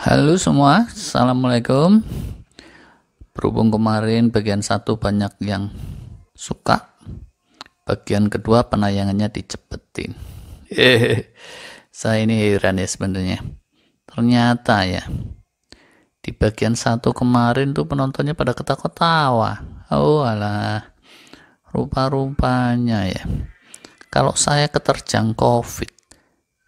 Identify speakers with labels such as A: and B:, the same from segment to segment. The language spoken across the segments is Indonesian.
A: Halo semua, Assalamualaikum. Berhubung kemarin bagian satu banyak yang suka Bagian kedua penayangannya dicepetin. Hehehe Saya ini heran ya sebenarnya. Ternyata ya Di bagian satu kemarin tuh penontonnya pada ketawa-ketawa. Oh alah Rupa-rupanya ya. Kalau saya keterjang covid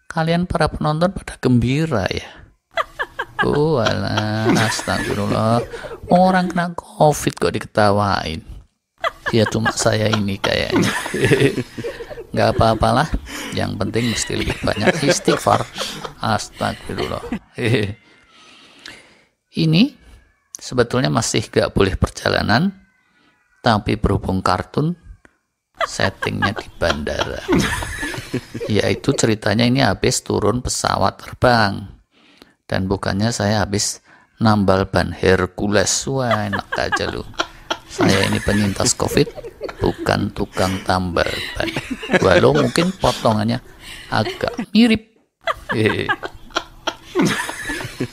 A: Kalian para penonton pada gembira ya Oh alah, astagfirullah. Orang kena covid kok diketawain. Ya cuma saya ini kayaknya. Gak apa-apalah. Yang penting mesti lebih banyak istighfar. Astagfirullah. Ini sebetulnya masih gak boleh perjalanan. Tapi berhubung kartun, settingnya di bandara. Yaitu ceritanya ini habis turun pesawat terbang dan bukannya saya habis nambal ban Hercules. Wah enak aja lu. Saya ini penyintas covid bukan tukang tambal ban. Walau mungkin potongannya agak mirip.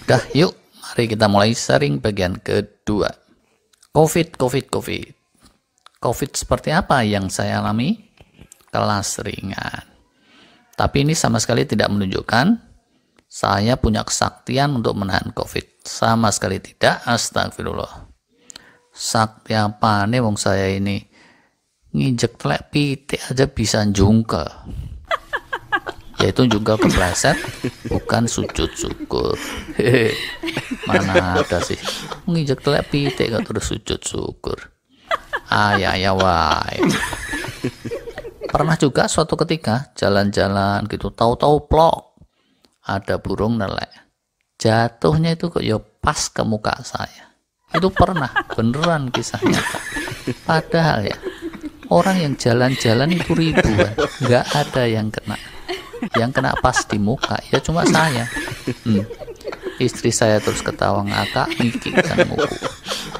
A: Dah yuk. Mari kita mulai sharing bagian kedua. Covid covid covid. Covid seperti apa yang saya alami? Kelas ringan. Tapi ini sama sekali tidak menunjukkan saya punya kesaktian untuk menahan COVID. Sama sekali tidak, astagfirullah. Sakti apa nih wong saya ini? Nginjek telek pitik aja bisa jungkel. Yaitu juga kepleset, bukan sujud syukur. Mana ada sih? Nginjek telek pitik kok terus sujud syukur. Ayah ya wai. Pernah juga suatu ketika jalan-jalan gitu, tahu-tahu plok ada burung nelek. Jatuhnya itu kok ya pas ke muka saya. Itu pernah beneran kisah nyata padahal ya orang yang jalan-jalan itu ribuan. Nggak ada yang kena. Yang kena pas di muka ya cuma saya. Hmm. istri saya terus ketawa ngakak mikir dan muku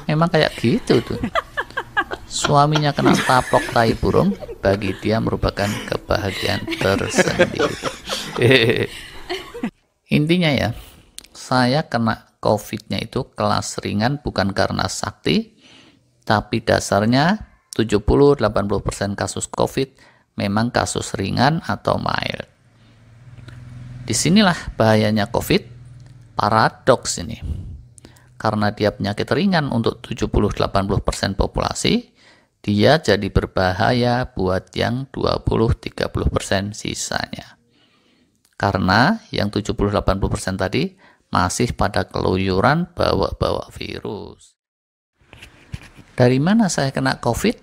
A: memang kayak gitu tuh. Suaminya kena taplok tai burung bagi dia merupakan kebahagiaan tersendiri Intinya ya, saya kena COVID-nya itu kelas ringan bukan karena sakti, tapi dasarnya 70-80% kasus COVID memang kasus ringan atau mild. Di sinilah bahayanya COVID, paradoks ini. Karena dia penyakit ringan untuk 70-80% populasi, dia jadi berbahaya buat yang 20-30% sisanya. Karena yang 70-80% tadi masih pada keluyuran bawa-bawa virus. Dari mana saya kena COVID?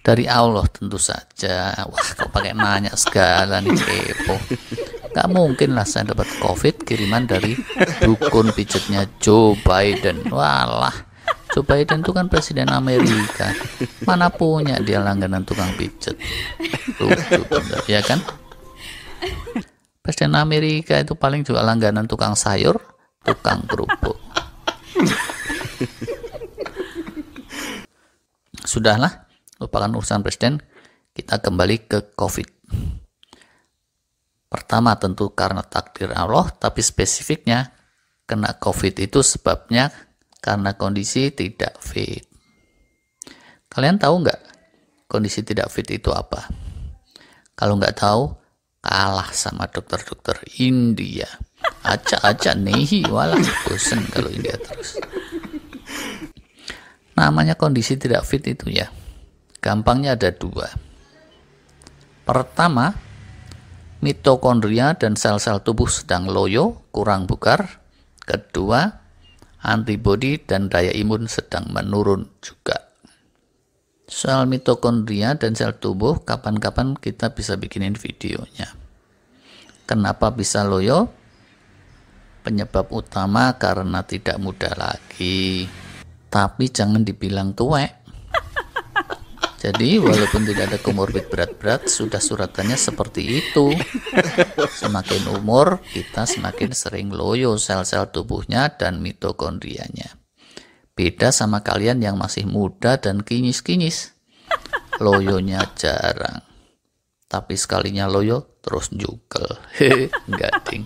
A: Dari Allah tentu saja. Wah, kau pakai nanya segala nih kepo. Gak mungkin lah saya dapat COVID kiriman dari dukun pijatnya Joe Biden. Walah, Joe Biden itu kan presiden Amerika. Mana punya dia langganan tukang pijat. Ya kan? Presiden Amerika itu paling juga langganan tukang sayur, tukang kerupuk. Sudahlah, lupakan urusan presiden, kita kembali ke COVID. Pertama tentu karena takdir Allah, tapi spesifiknya kena COVID itu sebabnya karena kondisi tidak fit. Kalian tahu nggak kondisi tidak fit itu apa? Kalau nggak tahu, kalah sama dokter-dokter India. Acak-acak nih walah bosen kalau India terus. Namanya kondisi tidak fit itu ya gampangnya ada dua. Pertama mitokondria dan sel-sel tubuh sedang loyo kurang bukar kedua antibodi dan daya imun sedang menurun juga soal mitokondria dan sel tubuh kapan-kapan kita bisa bikinin videonya. Kenapa bisa loyo? Penyebab utama karena tidak muda lagi. Tapi jangan dibilang tuwek. Jadi walaupun tidak ada komorbid berat-berat sudah suratannya seperti itu. Semakin umur kita semakin sering loyo sel-sel tubuhnya dan mitokondrianya Beda sama kalian yang masih muda dan kinyis-kinyis. Loyonya jarang. Tapi sekalinya loyo terus jukel. Enggak ding.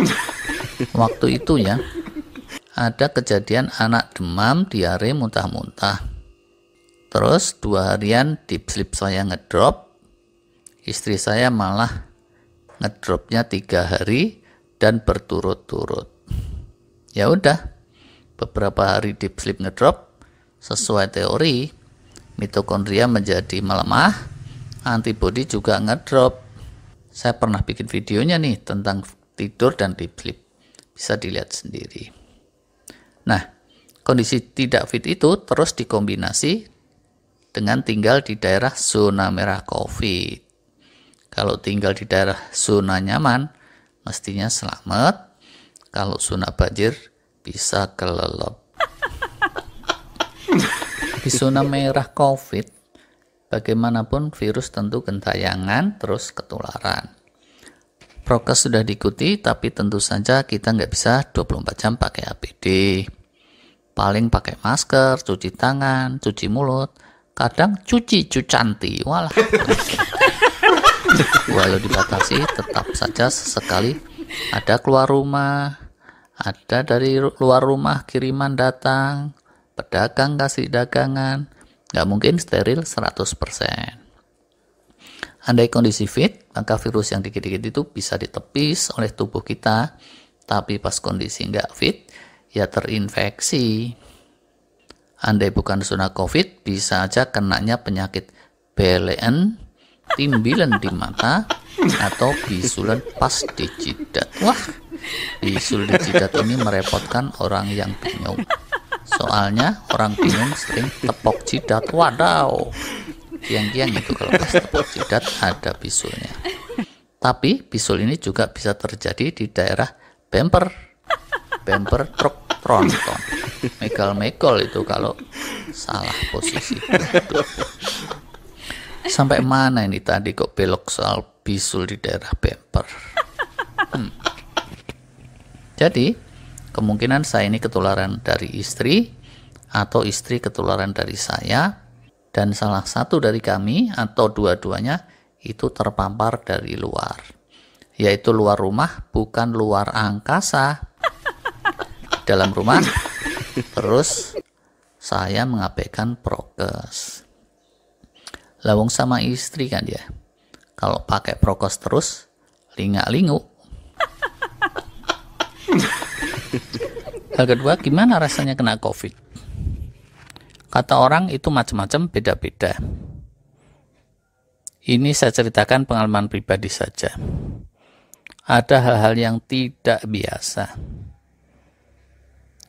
A: Waktu itu ya, ada kejadian anak demam, diare, muntah-muntah. Terus dua harian deep sleep saya ngedrop, istri saya malah ngedropnya tiga hari dan berturut-turut. Ya udah, beberapa hari deep sleep ngedrop, sesuai teori, mitokondria menjadi melemah, antibody juga ngedrop. Saya pernah bikin videonya nih tentang tidur dan deep sleep. Bisa dilihat sendiri. Nah, kondisi tidak fit itu terus dikombinasi dengan tinggal di daerah zona merah COVID. Kalau tinggal di daerah zona nyaman, mestinya selamat. Kalau zona banjir, bisa kelelep. Di zona merah COVID, bagaimanapun virus tentu gentayangan terus ketularan. Prokes sudah diikuti, tapi tentu saja kita nggak bisa 24 jam pakai APD. Paling pakai masker, cuci tangan, cuci mulut, kadang cuci cucanti. Walah. Walau dibatasi, tetap saja sesekali ada keluar rumah, ada dari luar rumah kiriman datang, pedagang kasih dagangan, nggak mungkin steril 100%. Andai kondisi fit, maka virus yang dikit-dikit itu bisa ditepis oleh tubuh kita, tapi pas kondisi nggak fit, ya terinfeksi. Andai bukan zona COVID, bisa aja kenanya penyakit BLN, timbilan di mata, atau bisulan pas di jidat. Wah, bisul di jidat ini merepotkan orang yang bingung. Soalnya orang bingung sering tepok jidat. Wadaw, kiang-kiang itu kalau pas tepuk jidat ada bisulnya. Tapi bisul ini juga bisa terjadi di daerah bumper, bumper truk tronton, megal-megal itu kalau salah posisi. Sampai mana ini tadi kok belok soal bisul di daerah bumper? Hmm. Jadi, kemungkinan saya ini ketularan dari istri atau istri ketularan dari saya dan salah satu dari kami atau dua-duanya itu terpampar dari luar. Yaitu luar rumah bukan luar angkasa. Dalam rumah terus saya mengabaikan prokes. Lawung sama istri kan ya kalau pakai prokes terus lingak-lingu hal kedua gimana rasanya kena covid Kata orang itu macam-macam beda-beda. Ini saya ceritakan pengalaman pribadi saja. Ada hal-hal yang tidak biasa.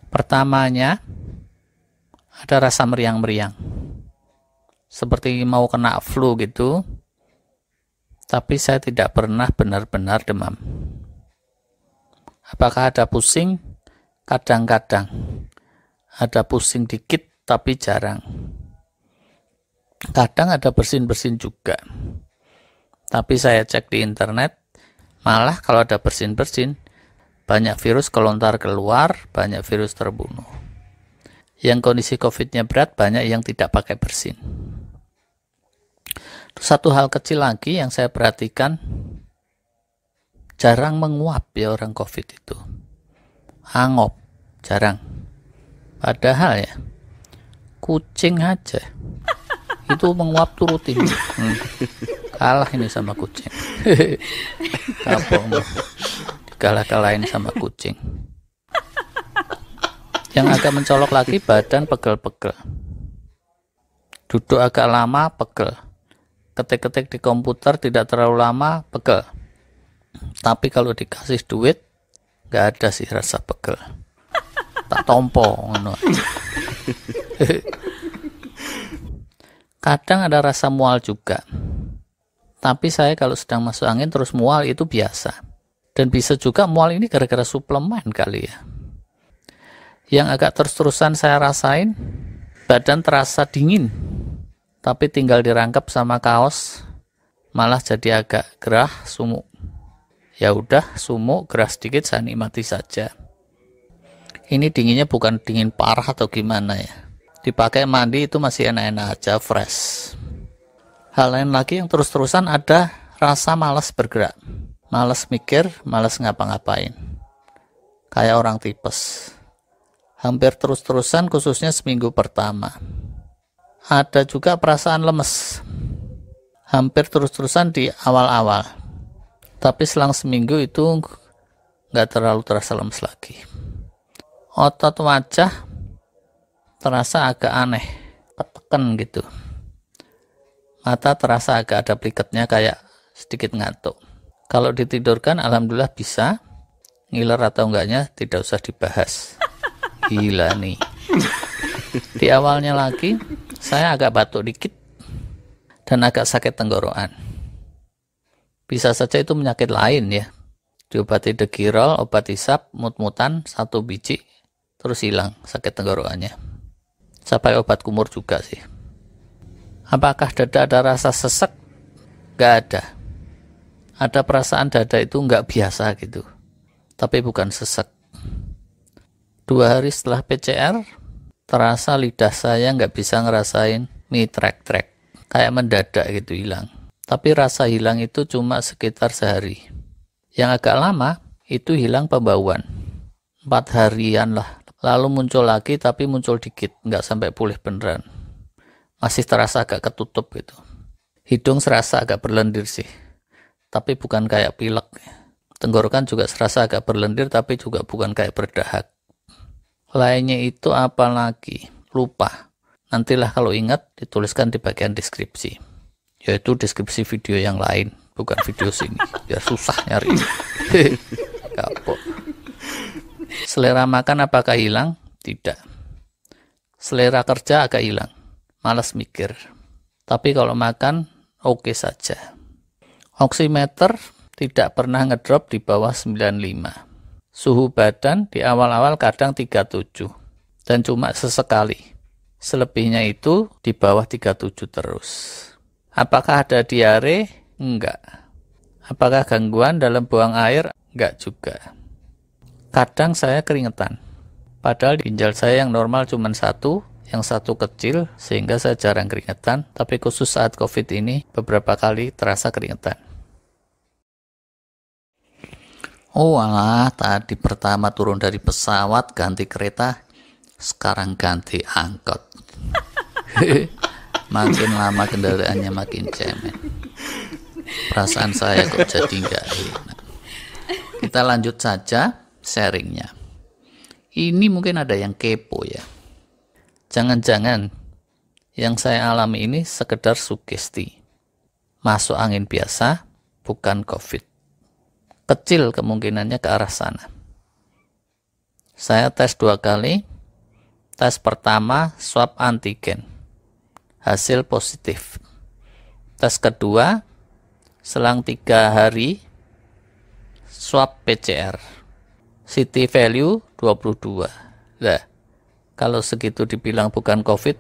A: Pertamanya, ada rasa meriang-meriang. Seperti mau kena flu gitu, tapi saya tidak pernah benar-benar demam. Apakah ada pusing? Kadang-kadang. Ada pusing dikit, tapi jarang. Kadang ada bersin-bersin juga. Tapi saya cek di internet, malah kalau ada bersin-bersin, banyak virus kelontar keluar, banyak virus terbunuh. Yang kondisi COVID-nya berat, banyak yang tidak pakai bersin. Satu hal kecil lagi yang saya perhatikan, jarang menguap ya orang COVID itu. Angop, jarang. Padahal ya, kucing aja. Itu menguap turutin hmm. kalah ini sama kucing. Kapok kalah kalahin sama kucing. Yang agak mencolok lagi badan pegel-pegel. Duduk agak lama pegel. Ketik-ketik di komputer tidak terlalu lama pegel. Tapi kalau dikasih duit nggak ada sih rasa pegel tak tompo Kadang ada rasa mual juga. Tapi saya kalau sedang masuk angin terus mual itu biasa. Dan bisa juga mual ini gara-gara suplemen kali ya. Yang agak terus-terusan saya rasain, badan terasa dingin. Tapi tinggal dirangkap sama kaos, malah jadi agak gerah, sumuk. Ya udah, sumuk, gerah sedikit saya nikmati saja. Ini dinginnya bukan dingin parah atau gimana ya dipakai mandi itu masih enak-enak aja fresh hal lain lagi yang terus-terusan ada rasa malas bergerak malas mikir malas ngapa-ngapain kayak orang tipes. Hampir terus-terusan khususnya seminggu pertama. Ada juga perasaan lemes. Hampir terus-terusan di awal-awal. Tapi selang seminggu itu nggak terlalu terasa lemes lagi. Otot wajah terasa agak aneh, ketekan gitu. Mata terasa agak ada pliketnya kayak sedikit ngantuk. Kalau ditidurkan, alhamdulillah bisa. Ngiler atau enggaknya tidak usah dibahas. Gila nih. Di awalnya lagi, saya agak batuk dikit dan agak sakit tenggorokan. Bisa saja itu penyakit lain ya. Diobati degirol, obat isap, mut-mutan, satu biji, terus hilang sakit tenggorokannya. Sampai obat kumur juga sih. Apakah dada ada rasa sesek? Gak ada ada perasaan dada itu nggak biasa gitu tapi bukan sesek dua hari setelah PCR terasa lidah saya nggak bisa ngerasain mie trek-trek kayak mendadak gitu hilang tapi rasa hilang itu cuma sekitar sehari yang agak lama itu hilang pembauan empat harian lah lalu muncul lagi tapi muncul dikit nggak sampai pulih beneran masih terasa agak ketutup gitu hidung serasa agak berlendir sih tapi bukan kayak pilek. Tenggorokan juga serasa agak berlendir, tapi juga bukan kayak berdahak. Lainnya itu apa lagi? Lupa. Nantilah kalau ingat, dituliskan di bagian deskripsi. Yaitu deskripsi video yang lain, bukan video sini. Biar susah nyari. Kapok. Selera makan apakah hilang? Tidak. Selera kerja agak hilang. Malas mikir. Tapi kalau makan, oke okay saja. Oximeter tidak pernah ngedrop di bawah 95. Suhu badan di awal-awal kadang 37 dan cuma sesekali. Selebihnya itu di bawah 37 terus. Apakah ada diare? Enggak. Apakah gangguan dalam buang air? Enggak juga. Kadang saya keringetan. Padahal ginjal saya yang normal cuma satu, yang satu kecil, sehingga saya jarang keringetan. Tapi khusus saat COVID ini, beberapa kali terasa keringetan. Oh alah, tadi pertama turun dari pesawat ganti kereta, sekarang ganti angkot. makin lama kendaraannya makin cemen. Perasaan saya kok jadi enggak enak. Kita lanjut saja sharingnya. Ini mungkin ada yang kepo ya. Jangan-jangan yang saya alami ini sekedar sugesti. Masuk angin biasa, bukan COVID kecil kemungkinannya ke arah sana. Saya tes dua kali. Tes pertama swab antigen. Hasil positif. Tes kedua selang tiga hari swab PCR. CT value 22. Nah, kalau segitu dibilang bukan COVID,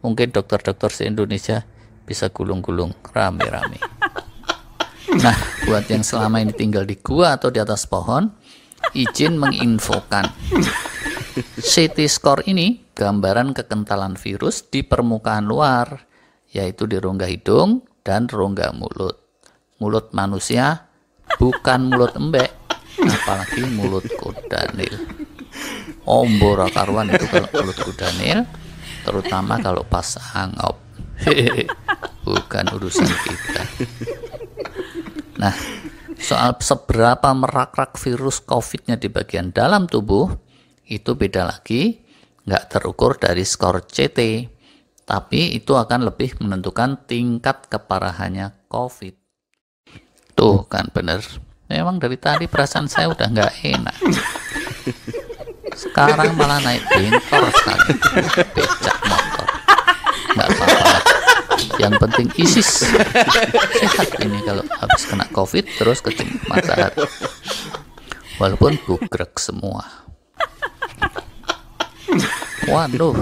A: mungkin dokter-dokter se-Indonesia bisa gulung-gulung rame-rame. Nah, buat yang selama ini tinggal di gua atau di atas pohon, izin menginfokan. CT score ini gambaran kekentalan virus di permukaan luar, yaitu di rongga hidung dan rongga mulut. Mulut manusia bukan mulut embek, apalagi mulut kudanil. Ombor karuan itu kalau mulut kudanil, terutama kalau pas angop. bukan urusan kita. Nah, soal seberapa merakrak virus COVID-nya di bagian dalam tubuh, itu beda lagi, nggak terukur dari skor CT, tapi itu akan lebih menentukan tingkat keparahannya COVID. Tuh kan bener, memang dari tadi perasaan saya udah nggak enak. Sekarang malah naik bentor sekali, becak motor. Nggak apa-apa yang penting ISIS sehat ini kalau habis kena covid terus kecing matahari walaupun bugrek semua waduh.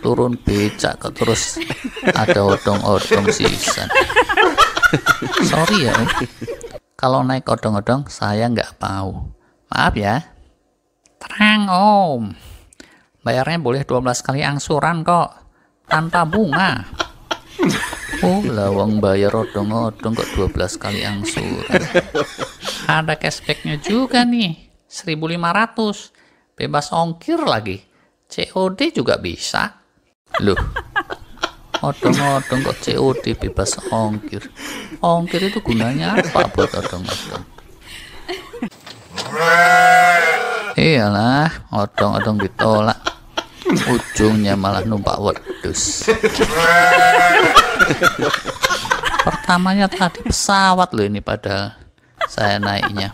A: Turun becak kok terus ada odong-odong sisan. Sorry ya. Kalau naik odong-odong saya nggak mau. Maaf ya. Terang om. Bayarnya boleh 12 kali angsuran kok. Tanpa bunga. Oh, lawang bayar odong-odong kok 12 kali angsuran. Ada cashbacknya juga nih. 1500 bebas ongkir lagi COD juga bisa. Loh. Odong-odong kok COD bebas ongkir. Ongkir itu gunanya apa buat odong-odong? Iyalah odong-odong ditolak. Ujungnya malah numpak wedus pertamanya tadi pesawat loh ini padahal saya naiknya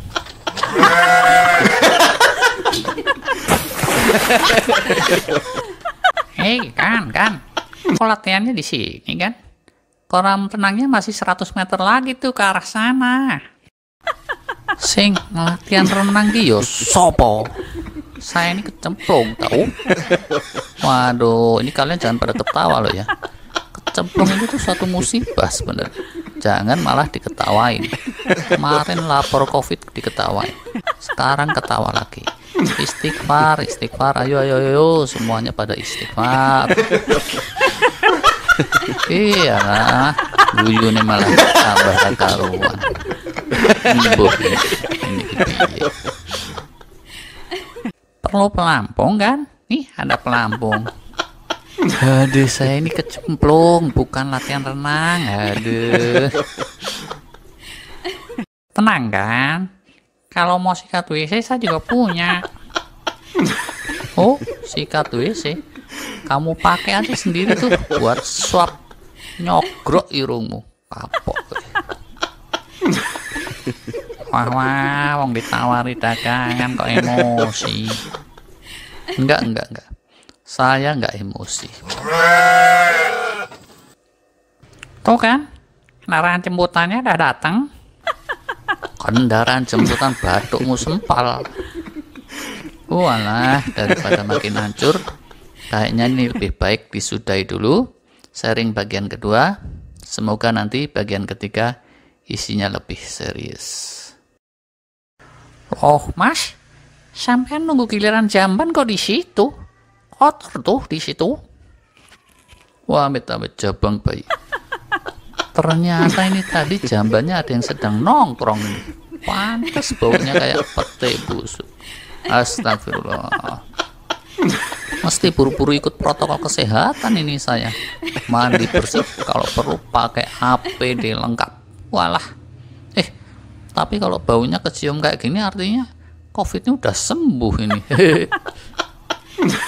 A: Hei kan kan. Kok latihannya di sini kan? Kolam renangnya masih 100 meter lagi tuh ke arah sana. Sing latihan renang ki yo sopo? Saya ini kecemplung tahu waduh ini kalian jangan pada ketawa loh ya. Kecemplung itu tuh suatu musibah sebenarnya. Jangan malah diketawain. Kemarin lapor covid diketawain. Sekarang ketawa lagi istighfar istighfar. Ayo ayo ayo semuanya pada istighfar. Iya. Lah nih malah tambah karuan ini. perlu pelampung kan? Nih ada pelampung. Aduh saya ini kecemplung bukan latihan renang. Aduh. Tenang kan kalau mau sikat WC saya juga punya. Oh, sikat WC. Kamu pakai aja sendiri tuh buat swap nyogrok irungmu. Kapok. Wah, wah, wong ditawari dagangan kok emosi. Enggak, enggak, enggak. Saya enggak emosi. Tuh kan, kendaraan jemputannya udah datang kendaraan jemputan batukmu sempal. Walah daripada makin hancur kayaknya ini lebih baik disudahi dulu. Sharing bagian kedua semoga nanti bagian ketiga isinya lebih serius. Oh mas sampai nunggu giliran jamban kok di situ? Kotor tuh di situ. Wah amit amit jabang bayi. Ternyata ini tadi jambannya ada yang sedang nongkrong ini pantas baunya kayak pete busuk astagfirullah. Mesti buru-buru ikut protokol kesehatan ini saya. Mandi bersih kalau perlu pakai APD lengkap. Walah. Eh tapi kalau baunya kecium kayak gini artinya covidnya udah sembuh ini.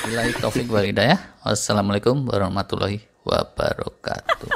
A: Bila Taufik Walidah ya. Wassalamualaikum warahmatullahi wabarakatuh.